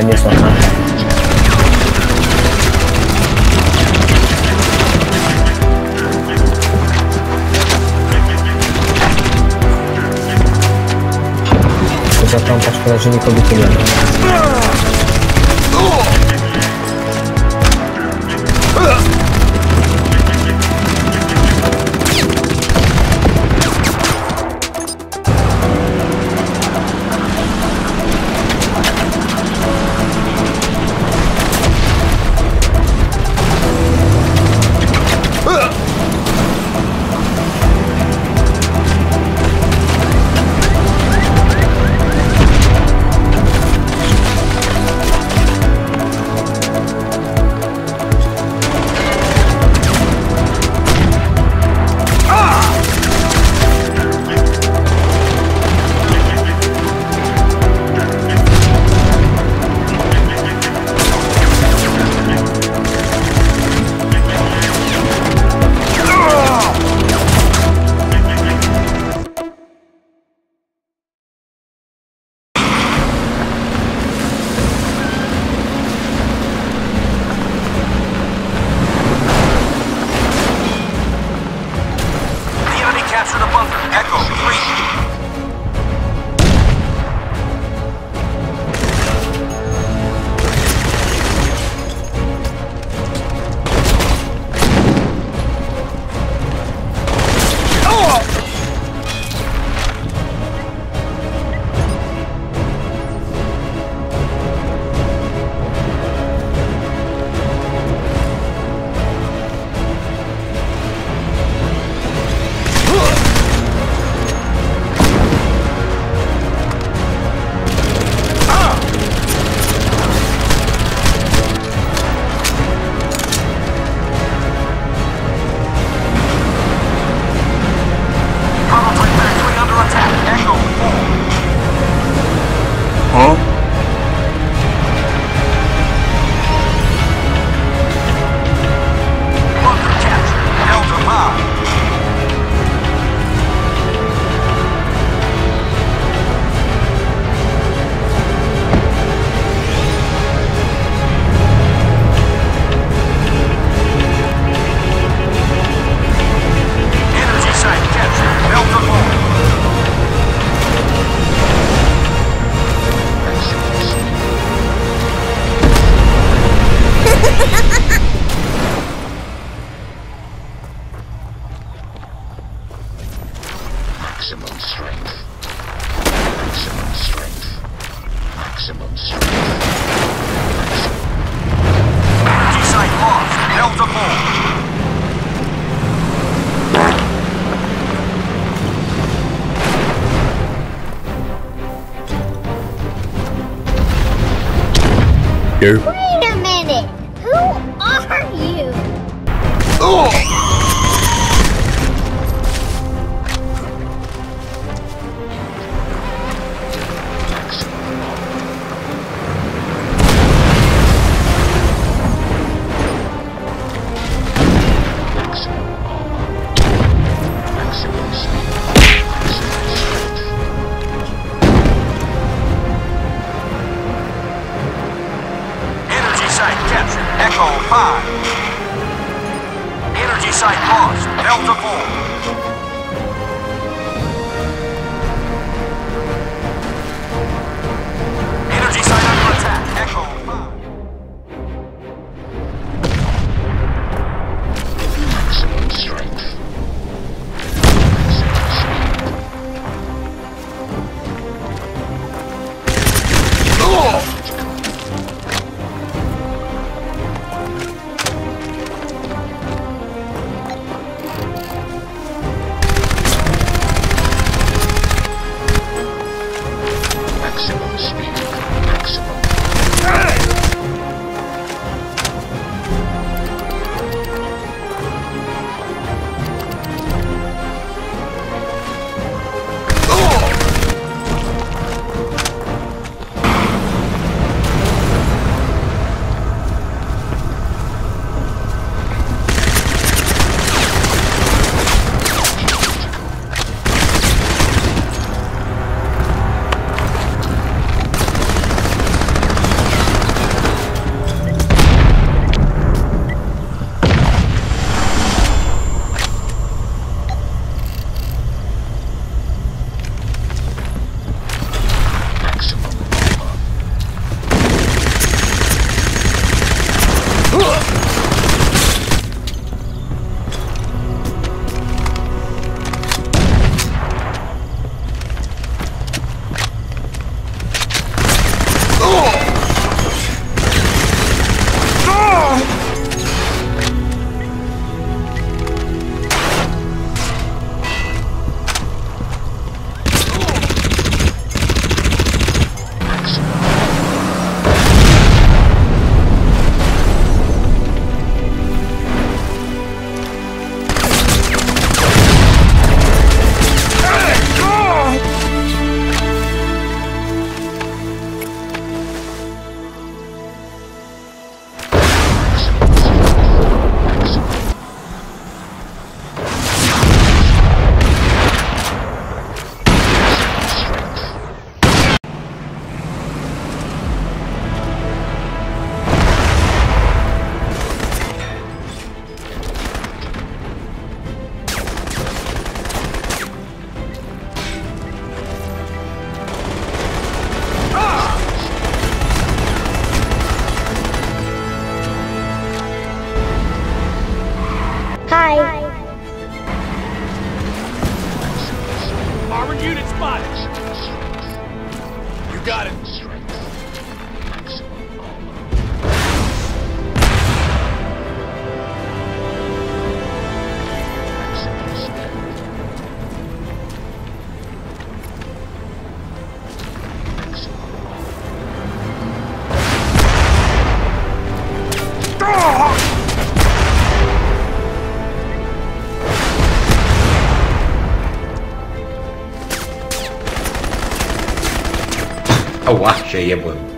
ale nie są Zapraszam, patrz, że nikogo nie ma. maximum strength. Here. ella, pues.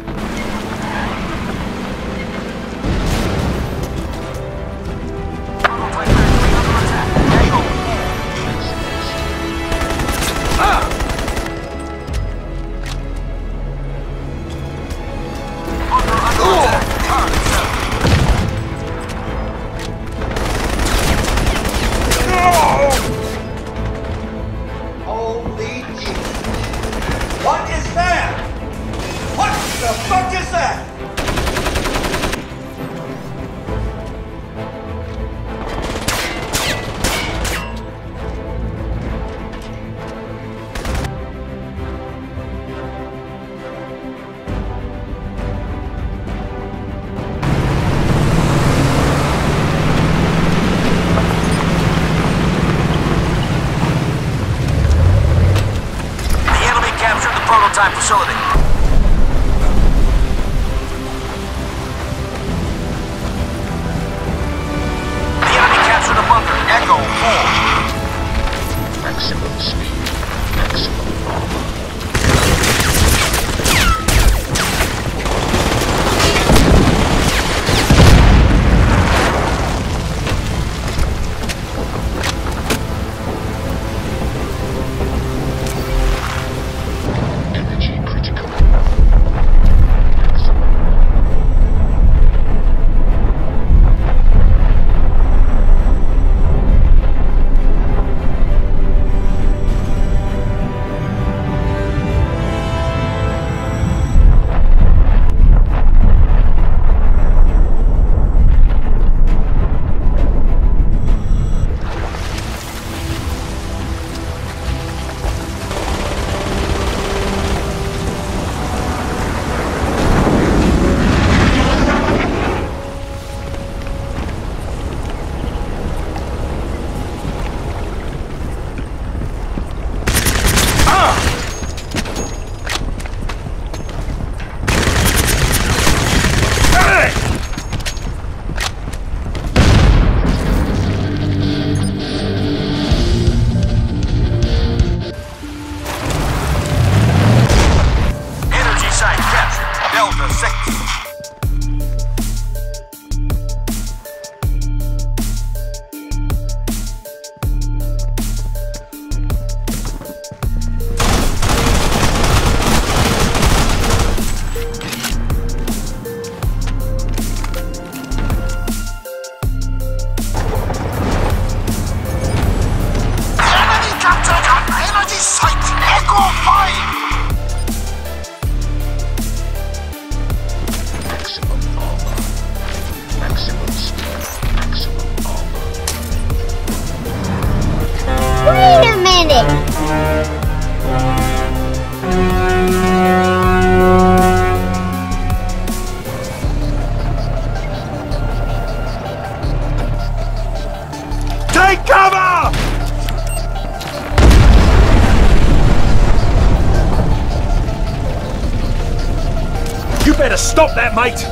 better stop that, mate!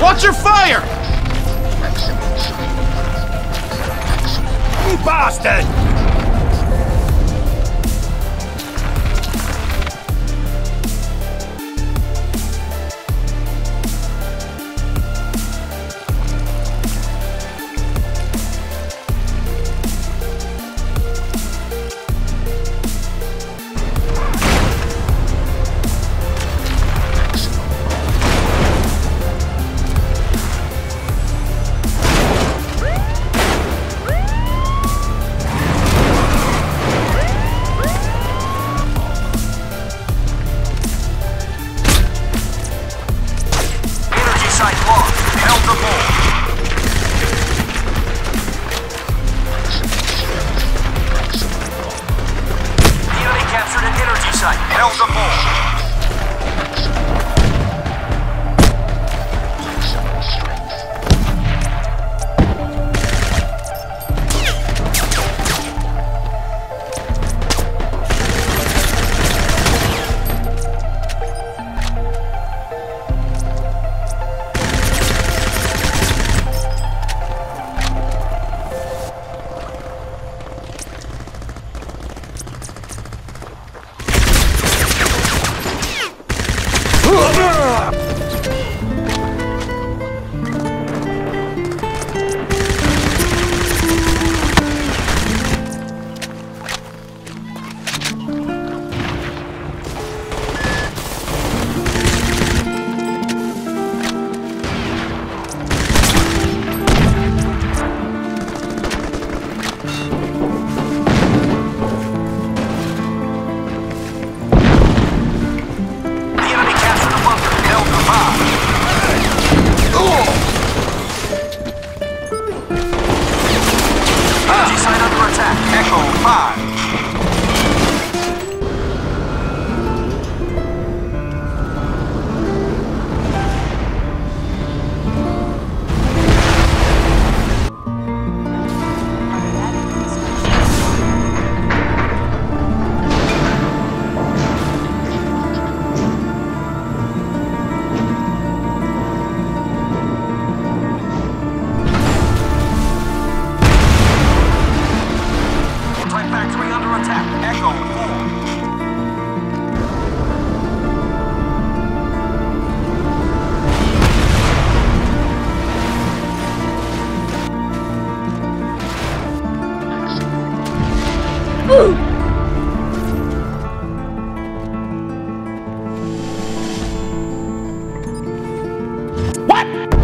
Watch your fire! You bastard! What?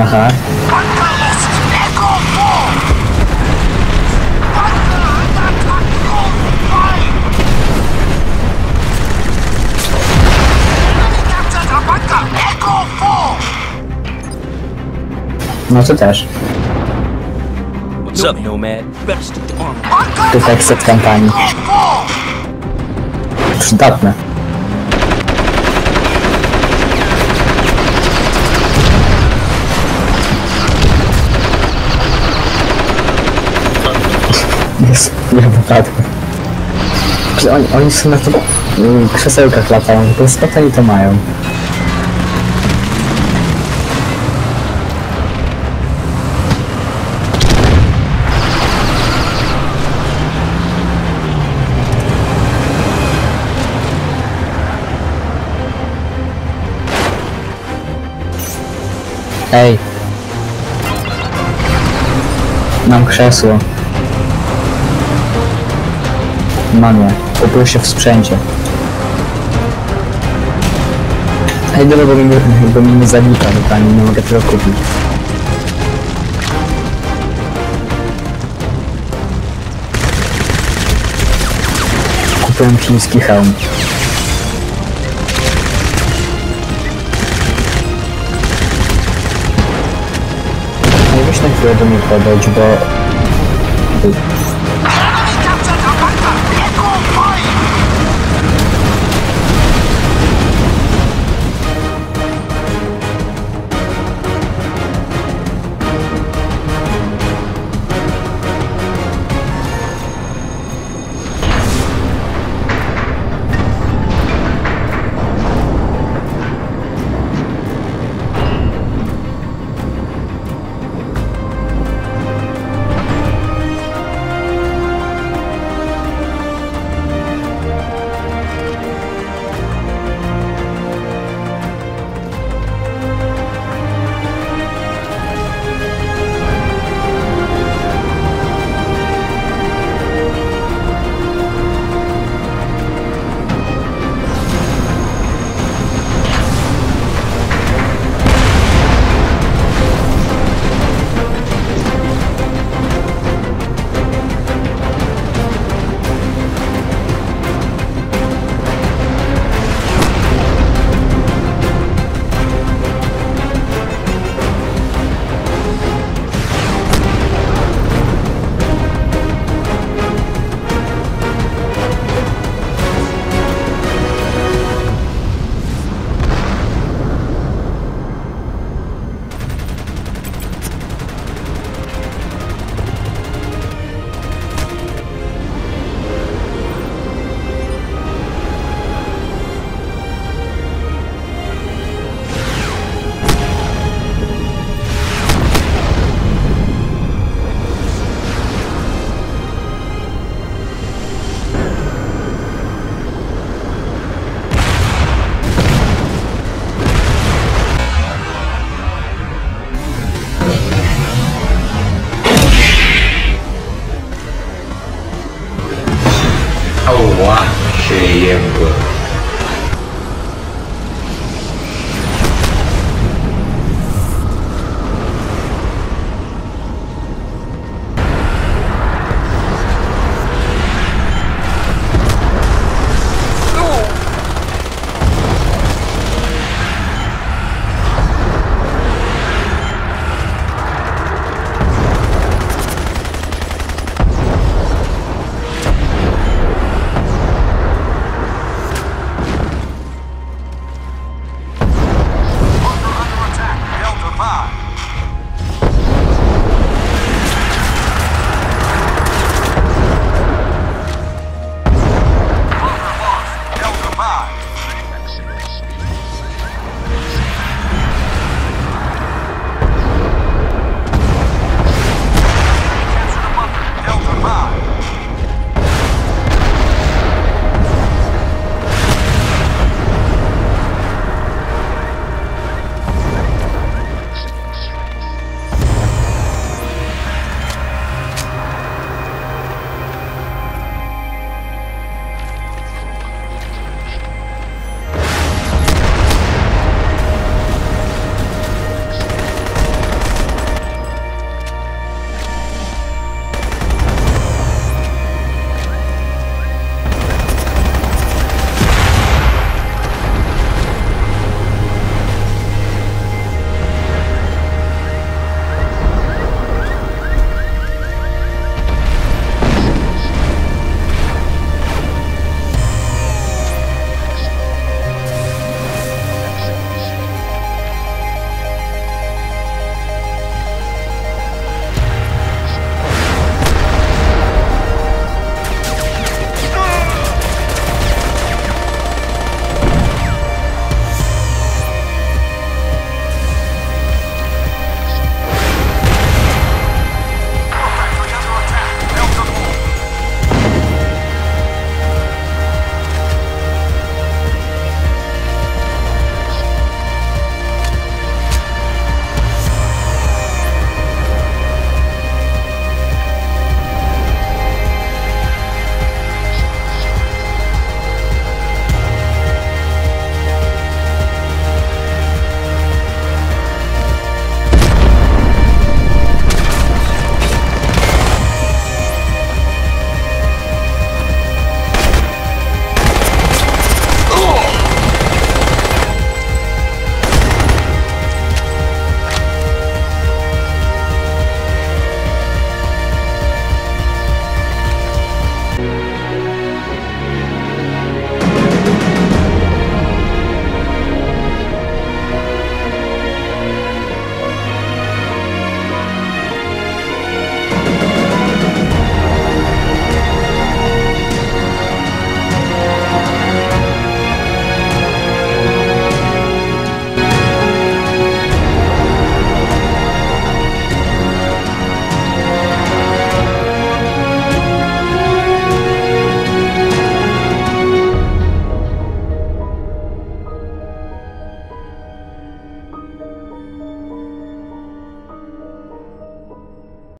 Aha. Echo 4! Echo 4! No to też. What's up, Nomad? Tu tekst kampanii. Przydatne. Jest, wypadku. Że Oni, oni są na to mm, krzesełkach latają, prostu skąd oni to mają? Ej! Mam krzesło. Je. Kupił się w sprzęcie. Ej, dobra, bo mi, bo mi nie zanika dokładnie, nie mogę tego kupić. Kupiłem chiński hełm. Ej, weź na chwilę do mnie podać, bo...